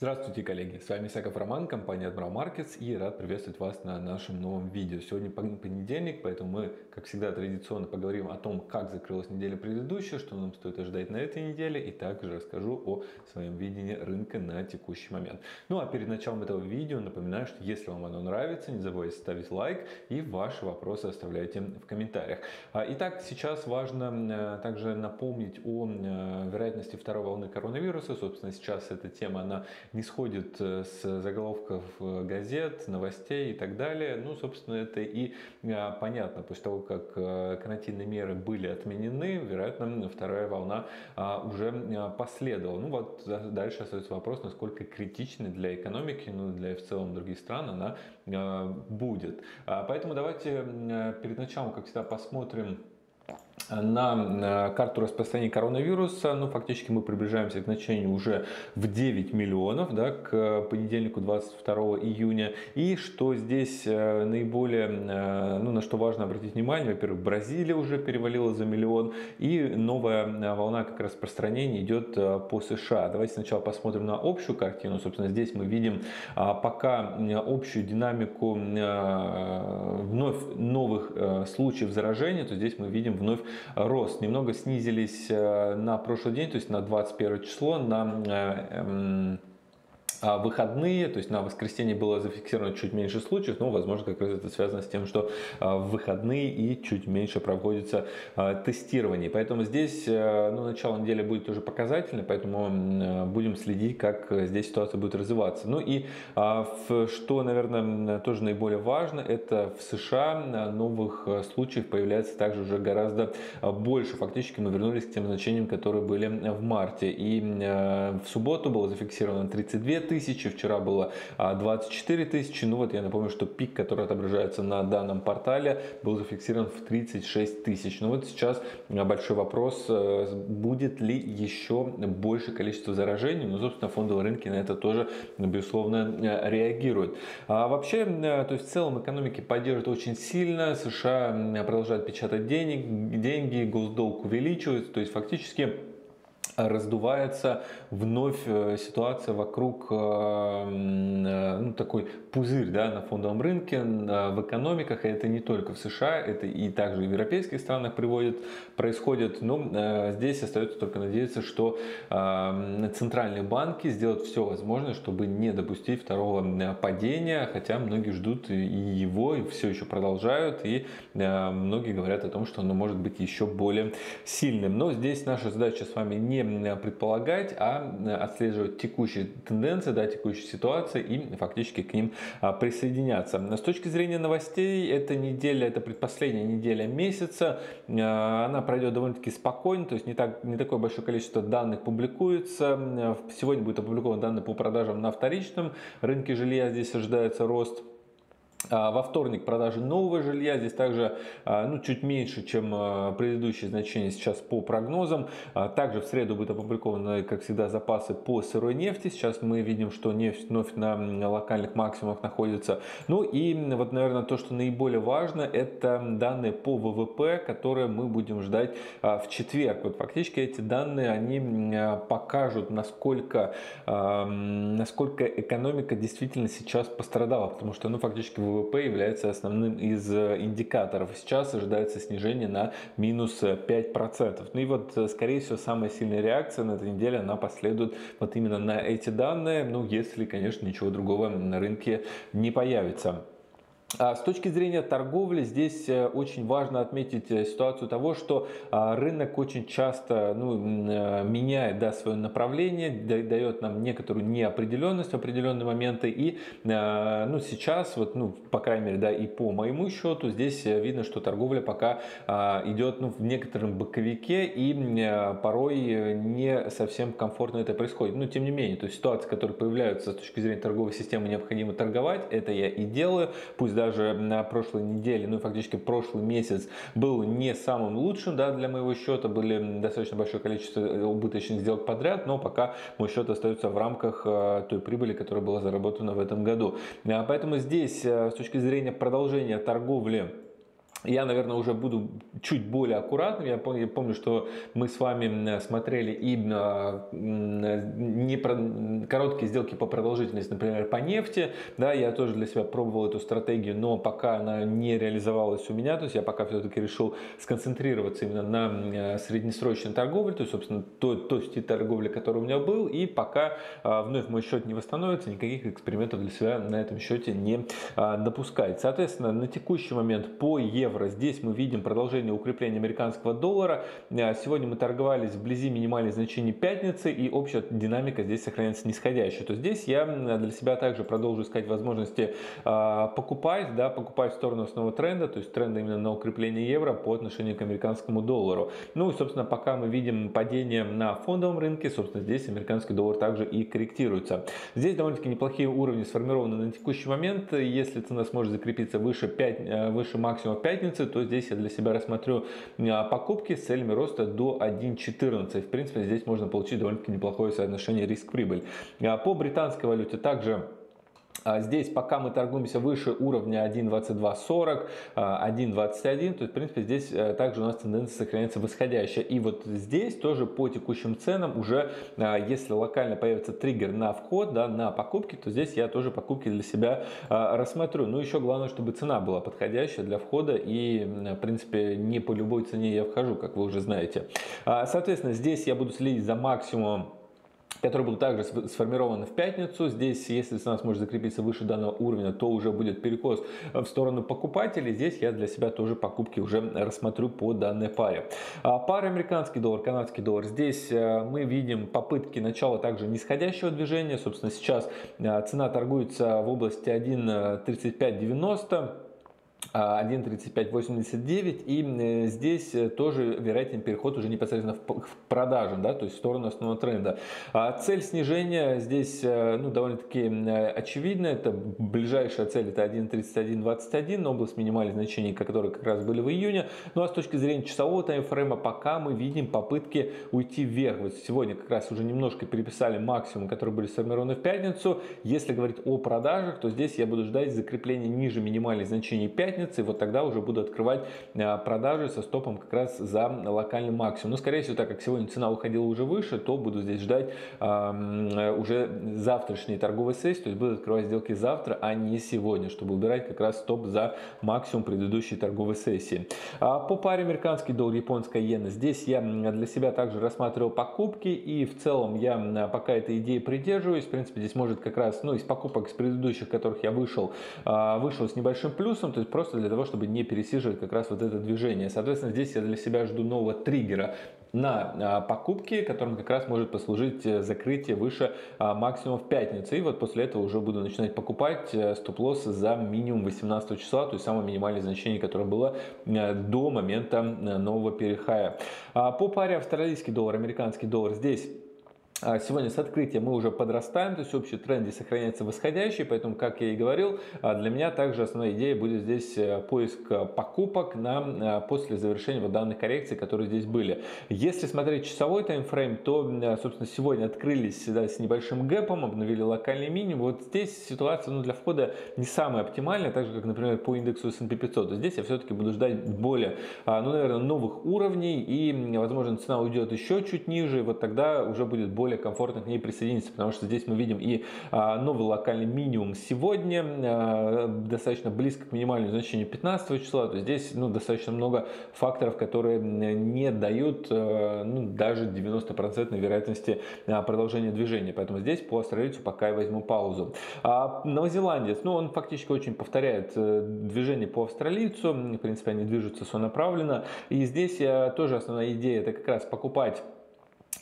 Здравствуйте, коллеги! С вами Саков Роман, компания Admiral Markets и рад приветствовать вас на нашем новом видео. Сегодня понедельник, поэтому мы, как всегда, традиционно поговорим о том, как закрылась неделя предыдущая, что нам стоит ожидать на этой неделе и также расскажу о своем видении рынка на текущий момент. Ну а перед началом этого видео напоминаю, что если вам оно нравится, не забывайте ставить лайк и ваши вопросы оставляйте в комментариях. А, итак, сейчас важно э, также напомнить о э, вероятности второй волны коронавируса. Собственно, сейчас эта тема, она не сходит э, с заголовков э, газет, новостей и так далее. Ну, собственно, это и э, понятно. После того, как карантинные меры были отменены, вероятно, вторая волна уже последовала. Ну, вот дальше остается вопрос, насколько критичной для экономики, ну, для в целом других стран она будет. Поэтому давайте перед началом, как всегда, посмотрим на карту распространения коронавируса, ну, фактически мы приближаемся к значению уже в 9 миллионов, да, к понедельнику 22 июня. И что здесь э, наиболее, э, ну, на что важно обратить внимание, во-первых, Бразилия уже перевалила за миллион, и новая э, волна как распространения идет по США. Давайте сначала посмотрим на общую картину. Собственно, здесь мы видим пока общую динамику вновь новых случаев заражения, то здесь мы видим вновь рост. Немного снизились э, на прошлый день, то есть на 21 число, на э, эм, а выходные, то есть на воскресенье было зафиксировано чуть меньше случаев, но, возможно, как раз это связано с тем, что а, в выходные и чуть меньше проводится а, тестирование. Поэтому здесь э, ну, начало недели будет тоже показательно, поэтому будем следить, как здесь ситуация будет развиваться. Ну и что, наверное, тоже наиболее важно, это в США новых э, случаев появляется также уже гораздо больше. Фактически мы вернулись к тем значениям, которые были в марте. И э, в субботу было зафиксировано 32 тысячи, вчера было 24 а, тысячи. Ну вот я напомню, что пик, который отображается на данном портале, был зафиксирован в 36 тысяч. Ну вот сейчас большой вопрос, э, будет ли еще больше количество заражений. Ну, собственно, фондовые рынки на это тоже, безусловно, э, реагируют. А вообще, э, то есть в целом экономики поддерживают очень сильно. США продолжают печатать денег, деньги, госдолг увеличивается. То есть фактически раздувается вновь э, ситуация вокруг э, э, ну, такой пузырь да, на фондовом рынке, в экономиках, и это не только в США, это и также в европейских странах приводит, происходит. Но здесь остается только надеяться, что центральные банки сделают все возможное, чтобы не допустить второго падения, хотя многие ждут и его, и все еще продолжают, и многие говорят о том, что оно может быть еще более сильным. Но здесь наша задача с вами не предполагать, а э, отслеживать текущие тенденции, да, текущие ситуации и фактически к ним а, присоединяться. С точки зрения новостей, эта неделя, это предпоследняя неделя месяца, э, она пройдет довольно-таки спокойно, то есть не, так, не такое большое количество данных публикуется. Сегодня будет опубликован данные по продажам на вторичном рынке жилья, здесь ожидается рост во вторник продажи нового жилья, здесь также а, ну, чуть меньше, чем а, предыдущие значения сейчас по прогнозам. Также в среду будут опубликованы, как всегда, запасы по сырой нефти. Сейчас мы видим, что нефть вновь на локальных максимумах находится. Ну и вот, наверное, то, что наиболее важно, это данные по ВВП, которые мы будем ждать в четверг. Вот фактически эти данные, они покажут, насколько, насколько экономика действительно сейчас пострадала, потому что, ну, фактически ВВП является основным из э, индикаторов. Сейчас ожидается снижение на минус 5%. Ну и вот, э, скорее всего, самая сильная реакция на этой неделе, она последует вот именно на эти данные, ну, если, конечно, ничего другого на рынке не появится. А с точки зрения торговли здесь э, очень важно отметить э, ситуацию того, что а, рынок очень часто ну, э, меняет да, свое направление, дает нам некоторую неопределенность в определенные моменты. И ну, сейчас, вот, ну, по крайней мере, да, и по моему счету, здесь видно, что торговля пока а, идет ну, в некотором боковике и порой не совсем комфортно это происходит. Но тем не менее, то есть ситуации, которые появляются с точки зрения торговой системы, необходимо торговать, это я и делаю. Пусть даже на прошлой неделе, ну и фактически прошлый месяц был не самым лучшим да, для моего счета. Были достаточно большое количество убыточных сделок подряд, но пока мой счет остается в рамках э, той прибыли, которая была заработана в этом году. А поэтому здесь, э, с точки зрения продолжения торговли, я, наверное, уже буду чуть более аккуратным. Я помню, я помню что мы с вами смотрели и не про, короткие сделки по продолжительности, например, по нефти. Да, я тоже для себя пробовал эту стратегию, но пока она не реализовалась у меня, то есть я пока все-таки решил сконцентрироваться именно на среднесрочной торговле, то есть, собственно, той, той стиль торговли, который у меня был, и пока а, вновь мой счет не восстановится, никаких экспериментов для себя на этом счете не а, допускать. Соответственно, на текущий момент по евро евро. Здесь мы видим продолжение укрепления американского доллара. Э, сегодня мы торговались вблизи минимальных значений пятницы и общая динамика здесь сохраняется нисходящей. То здесь я для себя также продолжу искать возможности а, покупать, да, покупать в сторону основного тренда, то есть тренда именно на укрепление евро по отношению к американскому доллару. Ну и, собственно, пока мы видим падение на фондовом рынке, собственно, здесь американский доллар также и корректируется. Здесь довольно-таки неплохие уровни сформированы на текущий момент. Если цена сможет закрепиться выше, 5, э, выше максимума 5 пятницы, то здесь я для себя рассмотрю а, покупки с целями роста до 1.14. В принципе, здесь можно получить довольно-таки неплохое соотношение риск-прибыль. А, по британской валюте также здесь пока мы торгуемся выше уровня 1.2240, 1.21, а, то есть в принципе здесь э, также у нас тенденция сохраняется восходящая. И вот здесь тоже по текущим ценам уже, а, если локально появится триггер на вход, да, на покупки, то здесь я тоже покупки для себя рассмотрю. Ну еще главное, чтобы цена была подходящая для входа и в принципе не по любой цене я вхожу, как вы уже знаете. Соответственно, здесь я буду следить за максимумом который был также сформирован в пятницу. Здесь, если цена сможет закрепиться выше данного уровня, то уже будет перекос в сторону покупателей. Здесь я для себя тоже покупки уже рассмотрю по данной паре. А пара американский доллар, канадский доллар. Здесь э, мы видим попытки начала также нисходящего движения. Собственно, сейчас э, цена торгуется в области 1.3590. 1.3589 и э, здесь э, тоже вероятен переход уже непосредственно в продажу, да, то есть в сторону основного тренда. А цель снижения здесь э, ну, довольно-таки очевидна, это ближайшая цель это 1.3121, область минимальных значений, которые как раз были в июне. Ну а с точки зрения часового таймфрейма пока мы видим попытки уйти вверх. Вот сегодня как раз уже немножко переписали максимум, которые были сформированы в пятницу. Если говорить о продажах, то здесь я буду ждать закрепления ниже минимальных значений 5 пятницы, вот тогда уже буду открывать э, продажи со стопом как раз за локальный максимум. Но, скорее всего, так как сегодня цена уходила уже выше, то буду здесь ждать э, уже завтрашней торговой сессии, то есть буду открывать сделки завтра, а не сегодня, чтобы убирать как раз стоп за максимум предыдущей торговой сессии. А по паре американский доллар, японская иена, здесь я для себя также рассматривал покупки и в целом я пока этой идеи придерживаюсь. В принципе, здесь может как раз, ну, из покупок с предыдущих, которых я вышел, а, вышел с небольшим плюсом, то есть просто для того, чтобы не пересиживать как раз вот это движение. Соответственно, здесь я для себя жду нового триггера на а, покупки, которым как раз может послужить э, закрытие выше а, максимума в пятницу. И вот после этого уже буду начинать покупать э, стоп-лосс за минимум 18 числа, то есть самое минимальное значение, которое было э, до момента нового перехая. А по паре австралийский доллар, американский доллар здесь сегодня с открытия мы уже подрастаем, то есть общий тренд здесь сохраняется восходящий, поэтому, как я и говорил, а, для меня также основная идея будет здесь э, поиск э, покупок на, э, после завершения вот данных коррекций, которые здесь были. Если смотреть часовой таймфрейм, то, собственно, сегодня открылись да, с небольшим гэпом, обновили локальный минимум. Вот здесь ситуация ну, для входа не самая оптимальная, так же, как, например, по индексу S&P 500. То здесь я все-таки буду ждать более, а, ну, наверное, новых уровней и, возможно, цена уйдет еще чуть ниже, и вот тогда уже будет более более комфортно к ней присоединиться, потому что здесь мы видим и а, новый локальный минимум сегодня, а, достаточно близко к минимальному значению 15 числа, то здесь ну, достаточно много факторов, которые не дают а, ну, даже 90% вероятности продолжения движения, поэтому здесь по австралийцу пока я возьму паузу. А новозеландец, ну он фактически очень повторяет э, движение по австралийцу, в принципе они движутся сонаправленно, и здесь тоже основная идея это как раз покупать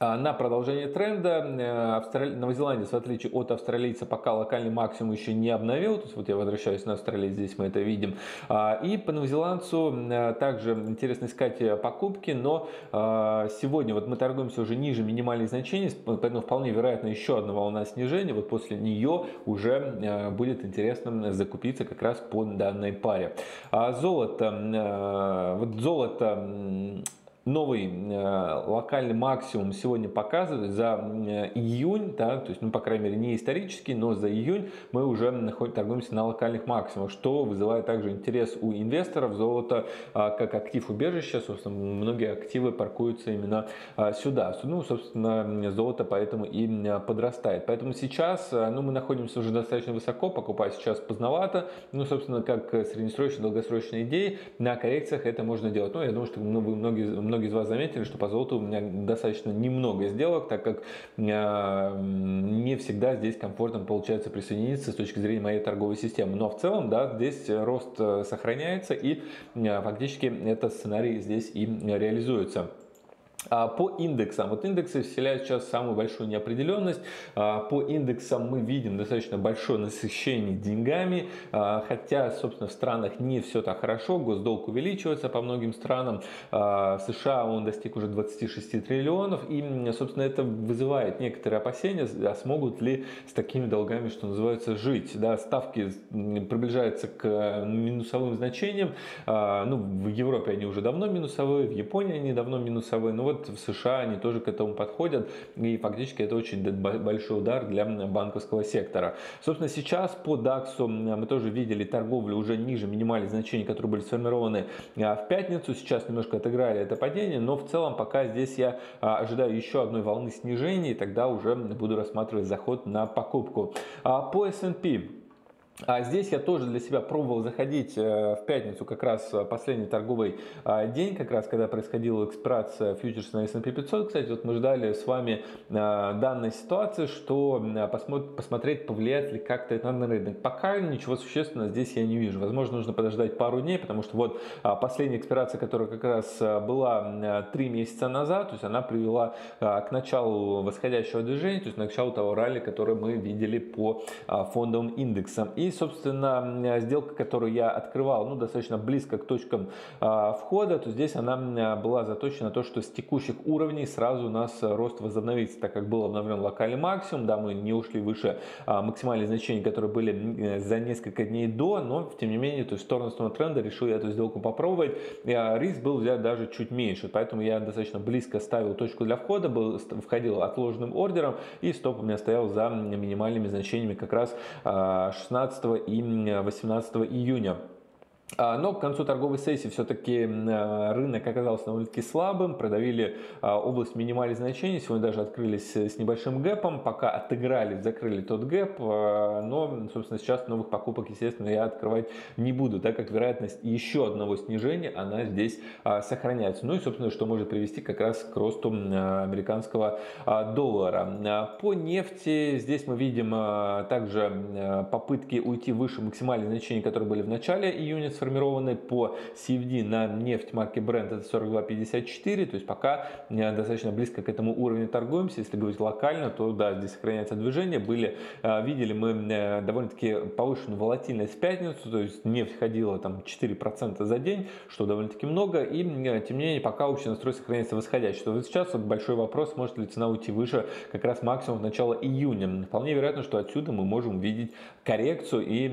на продолжение тренда э, Австрали... Новозеландец, в отличие от австралийца, пока локальный максимум еще не обновил. То есть вот я возвращаюсь на Австралию, здесь мы это видим. А, и по новозеландцу э, также интересно искать э, покупки, но а, сегодня вот мы торгуемся уже ниже минимальных значений, поэтому вполне вероятно еще одна волна снижения. Вот после нее уже будет интересно закупиться как раз по данной паре. Золото. Вот золото новый э, локальный максимум сегодня показывает за э, июнь, да, то есть, ну, по крайней мере, не исторический, но за июнь мы уже торгуемся на локальных максимумах, что вызывает также интерес у инвесторов. Золото э, как актив убежища, собственно, многие активы паркуются именно э, сюда. Ну, собственно, золото поэтому и э, подрастает. Поэтому сейчас, э, ну, мы находимся уже достаточно высоко, покупать сейчас поздновато. Ну, собственно, как среднесрочная, долгосрочная идея, на коррекциях это можно делать. Ну, я думаю, что многие, многие многие из вас заметили, что по золоту у меня достаточно немного сделок, так как не всегда здесь комфортно получается присоединиться с точки зрения моей торговой системы. Но в целом, да, здесь рост э, сохраняется и фактически этот сценарий здесь и реализуется. А, по индексам. Вот индексы вселяют сейчас самую большую неопределенность. А, по индексам мы видим достаточно большое насыщение деньгами, а, хотя, собственно, в странах не все так хорошо. Госдолг увеличивается по многим странам. В США он достиг уже 26 триллионов. И, собственно, это вызывает некоторые опасения, а смогут ли с такими долгами, что называется, жить. Да, ставки приближаются к минусовым значениям. Ну, в Европе они уже давно минусовые, в Японии они давно минусовые. Но вот в США они тоже к этому подходят, и фактически это очень большой удар для банковского сектора. Собственно, сейчас по DAX мы тоже видели торговлю уже ниже минимальных значений, которые были сформированы а, в пятницу. Сейчас немножко отыграли это падение, но в целом пока здесь я а, ожидаю еще одной волны снижения, и тогда уже буду рассматривать заход на покупку. А по S&P а здесь я тоже для себя пробовал заходить э, в пятницу, как раз э, последний торговый а, день, как раз когда происходила экспирация фьючерса на S&P 500. Кстати, вот мы ждали с вами э, данной ситуации, что посмотреть, повлияет ли как-то это на рынок. Пока ничего существенного здесь я не вижу. Возможно, нужно подождать пару дней, потому что вот а, последняя экспирация, которая как раз была три месяца назад, то есть она привела к началу восходящего движения, то есть к началу того ралли, который мы видели по фондовым индексам. И собственно, сделка, которую я открывал, ну, достаточно близко к точкам а, входа, то здесь она была заточена на то, что с текущих уровней сразу у нас рост возобновится, так как был обновлен локальный максимум, да, мы не ушли выше а, максимальных значений, которые были за несколько дней до, но, тем не менее, то есть в сторону тренда решил я эту сделку попробовать. А, риск был взять даже чуть меньше, поэтому я достаточно близко ставил точку для входа, был, входил отложенным ордером, и стоп у меня стоял за минимальными значениями как раз 16 и 18 июня. А, но к концу торговой сессии все-таки а, рынок оказался довольно-таки слабым, продавили а, область минимальных значений, сегодня даже открылись с небольшим гэпом, пока отыграли, закрыли тот гэп, но, собственно, сейчас новых покупок, естественно, я открывать не буду, так как вероятность еще одного снижения, она здесь сохраняется. Ну и, собственно, что может привести как раз к росту американского доллара. По нефти здесь мы видим также попытки уйти выше максимальных значений, которые были в начале июня, сформированы по CFD на нефть марки Brent это 42.54, то есть пока э, достаточно близко к этому уровню торгуемся. Если говорить локально, то да, здесь сохраняется движение. Были, э, видели мы э, довольно-таки повышенную волатильность в пятницу, то есть нефть ходила там 4% за день, что довольно-таки много, и тем не менее пока общий настрой сохраняется восходящий. То вот сейчас вот большой вопрос, может ли цена уйти выше как раз максимум начала июня. Вполне вероятно, что отсюда мы можем увидеть коррекцию и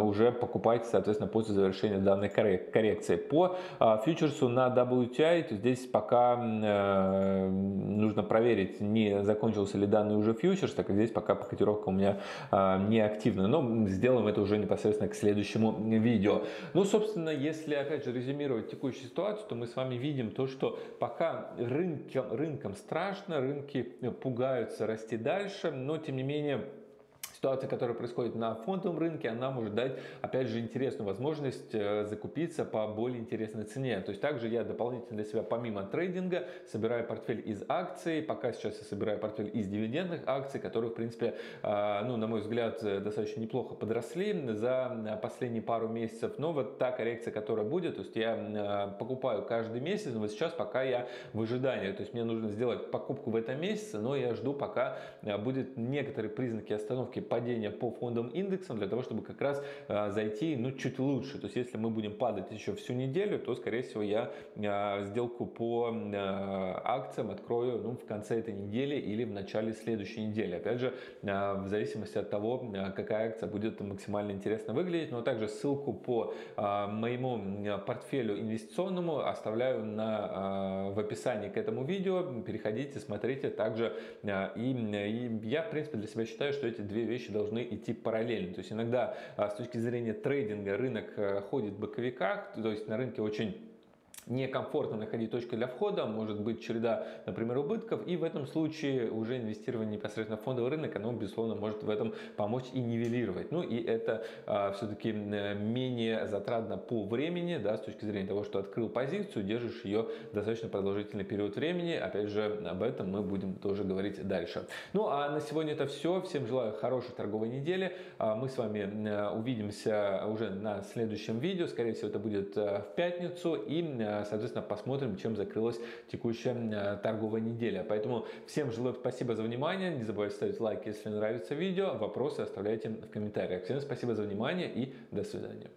уже покупать, соответственно, после завершения данной коррекции. По а, фьючерсу на WTI, то здесь пока э, нужно проверить, не закончился ли данный уже фьючерс, так как здесь пока котировка у меня а, не активна. Но сделаем это уже непосредственно к следующему видео. Ну, собственно, если опять же резюмировать текущую ситуацию, то мы с вами видим то, что пока рынкам, рынкам страшно, рынки пугаются расти дальше, но тем не менее ситуация, которая происходит на фондовом рынке, она может дать, опять же, интересную возможность э, закупиться по более интересной цене. То есть также я дополнительно для себя, помимо трейдинга, собираю портфель из акций. Пока сейчас я собираю портфель из дивидендных акций, которые, в принципе, э, ну, на мой взгляд, достаточно неплохо подросли за последние пару месяцев. Но вот та коррекция, которая будет, то есть я э, покупаю каждый месяц, но вот сейчас пока я в ожидании. То есть мне нужно сделать покупку в этом месяце, но я жду, пока будет некоторые признаки остановки падения по фондовым индексам для того, чтобы как раз а, зайти ну, чуть лучше. То есть если мы будем падать еще всю неделю, то, скорее всего, я а, сделку по а, акциям открою ну, в конце этой недели или в начале следующей недели. Опять же, в зависимости от того, какая акция будет максимально интересно выглядеть. Но также ссылку по моему портфелю инвестиционному оставляю на, в описании к этому видео. Переходите, смотрите. Также и, и я, в принципе, для себя считаю, что эти две вещи должны идти параллельно. То есть иногда с точки зрения трейдинга рынок ходит в боковиках, то есть на рынке очень некомфортно находить точку для входа, может быть череда, например, убытков, и в этом случае уже инвестирование непосредственно в фондовый рынок, оно, безусловно, может в этом помочь и нивелировать. Ну и это а, все-таки менее затратно по времени, да, с точки зрения того, что открыл позицию, держишь ее достаточно продолжительный период времени. Опять же, об этом мы будем тоже говорить дальше. Ну а на сегодня это все. Всем желаю хорошей торговой недели. А, мы с вами увидимся уже на следующем видео. Скорее всего, это будет а, в пятницу. И соответственно, посмотрим, чем закрылась текущая э, торговая неделя. Поэтому всем желаю спасибо за внимание. Не забывайте ставить лайк, если нравится видео. Вопросы оставляйте в комментариях. Всем спасибо за внимание и до свидания.